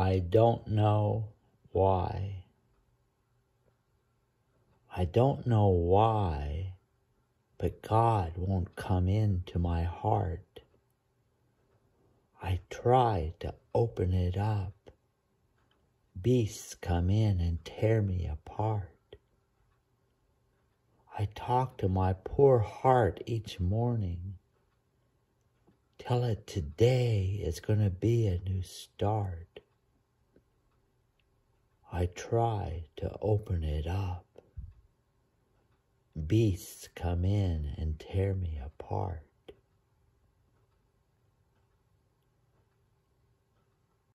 I don't know why. I don't know why, but God won't come into my heart. I try to open it up. Beasts come in and tear me apart. I talk to my poor heart each morning. Tell it today is going to be a new start. I try to open it up. Beasts come in and tear me apart.